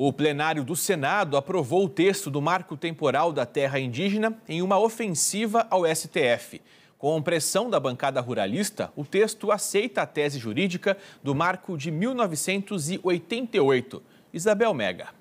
O plenário do Senado aprovou o texto do Marco Temporal da Terra Indígena em uma ofensiva ao STF. Com pressão da bancada ruralista, o texto aceita a tese jurídica do marco de 1988. Isabel Mega.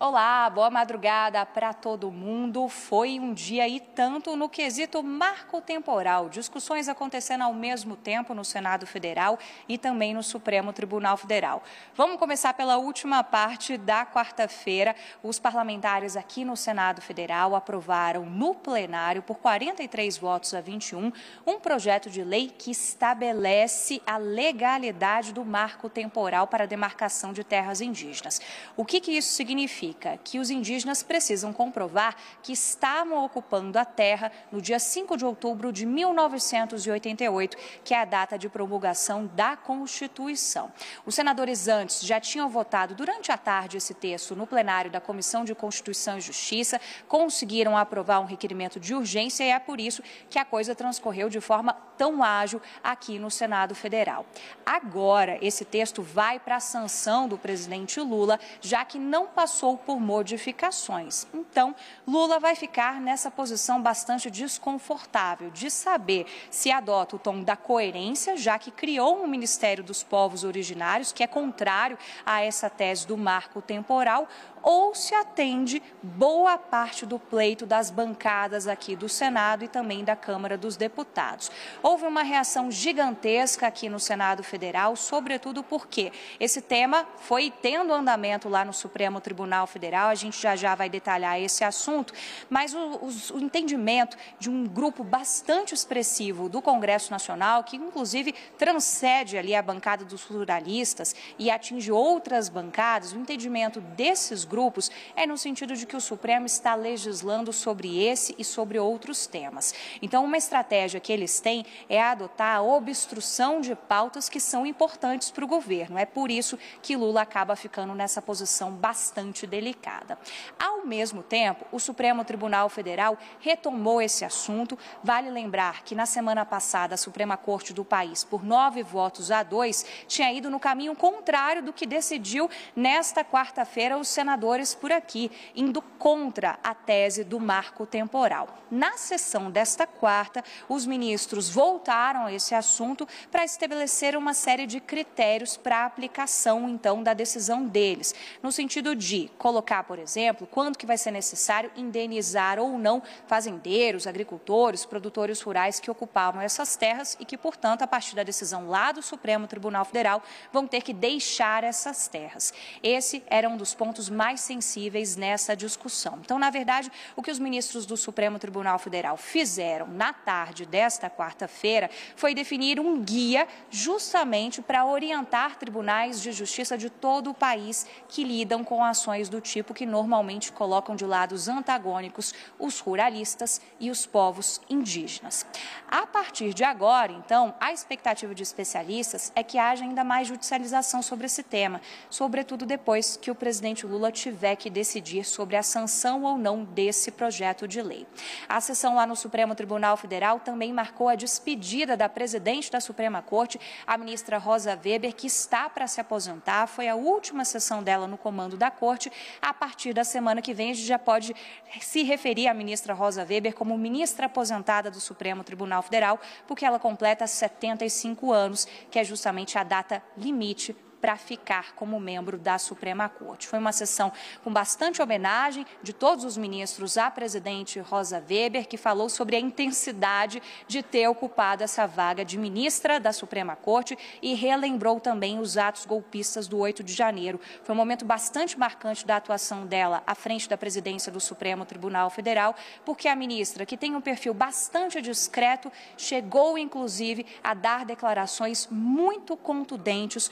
Olá, boa madrugada para todo mundo. Foi um dia e tanto no quesito marco temporal. Discussões acontecendo ao mesmo tempo no Senado Federal e também no Supremo Tribunal Federal. Vamos começar pela última parte da quarta-feira. Os parlamentares aqui no Senado Federal aprovaram no plenário, por 43 votos a 21, um projeto de lei que estabelece a legalidade do marco temporal para a demarcação de terras indígenas. O que, que isso significa? Significa que os indígenas precisam comprovar que estavam ocupando a terra no dia 5 de outubro de 1988, que é a data de promulgação da Constituição. Os senadores antes já tinham votado durante a tarde esse texto no plenário da Comissão de Constituição e Justiça, conseguiram aprovar um requerimento de urgência e é por isso que a coisa transcorreu de forma tão ágil aqui no Senado Federal. Agora, esse texto vai para a sanção do presidente Lula, já que não passou por modificações. Então, Lula vai ficar nessa posição bastante desconfortável de saber se adota o tom da coerência, já que criou um Ministério dos Povos Originários, que é contrário a essa tese do marco temporal, ou se atende boa parte do pleito das bancadas aqui do Senado e também da Câmara dos Deputados. Houve uma reação gigantesca aqui no Senado Federal, sobretudo porque esse tema foi tendo andamento lá no Supremo Tribunal Federal, a gente já já vai detalhar esse assunto, mas o, o, o entendimento de um grupo bastante expressivo do Congresso Nacional, que inclusive transcende ali a bancada dos ruralistas e atinge outras bancadas, o entendimento desses grupos grupos é no sentido de que o Supremo está legislando sobre esse e sobre outros temas. Então, uma estratégia que eles têm é adotar a obstrução de pautas que são importantes para o governo. É por isso que Lula acaba ficando nessa posição bastante delicada. Ao mesmo tempo, o Supremo Tribunal Federal retomou esse assunto. Vale lembrar que na semana passada a Suprema Corte do país, por nove votos a dois, tinha ido no caminho contrário do que decidiu nesta quarta-feira o senador por aqui, indo contra a tese do marco temporal. Na sessão desta quarta, os ministros voltaram a esse assunto para estabelecer uma série de critérios para a aplicação, então, da decisão deles, no sentido de colocar, por exemplo, quanto que vai ser necessário indenizar ou não fazendeiros, agricultores, produtores rurais que ocupavam essas terras e que, portanto, a partir da decisão lá do Supremo Tribunal Federal, vão ter que deixar essas terras. Esse era um dos pontos mais mais sensíveis nessa discussão. Então, na verdade, o que os ministros do Supremo Tribunal Federal fizeram na tarde desta quarta-feira foi definir um guia justamente para orientar tribunais de justiça de todo o país que lidam com ações do tipo que normalmente colocam de lados antagônicos os ruralistas e os povos indígenas. A partir de agora, então, a expectativa de especialistas é que haja ainda mais judicialização sobre esse tema, sobretudo depois que o presidente Lula tiver que decidir sobre a sanção ou não desse projeto de lei. A sessão lá no Supremo Tribunal Federal também marcou a despedida da presidente da Suprema Corte, a ministra Rosa Weber, que está para se aposentar. Foi a última sessão dela no comando da Corte. A partir da semana que vem, a gente já pode se referir à ministra Rosa Weber como ministra aposentada do Supremo Tribunal Federal, porque ela completa 75 anos, que é justamente a data limite para ficar como membro da Suprema Corte. Foi uma sessão com bastante homenagem de todos os ministros à presidente Rosa Weber, que falou sobre a intensidade de ter ocupado essa vaga de ministra da Suprema Corte e relembrou também os atos golpistas do 8 de janeiro. Foi um momento bastante marcante da atuação dela à frente da presidência do Supremo Tribunal Federal, porque a ministra, que tem um perfil bastante discreto, chegou inclusive a dar declarações muito contundentes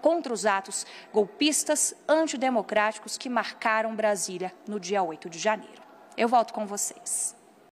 contra os atos golpistas antidemocráticos que marcaram Brasília no dia 8 de janeiro. Eu volto com vocês.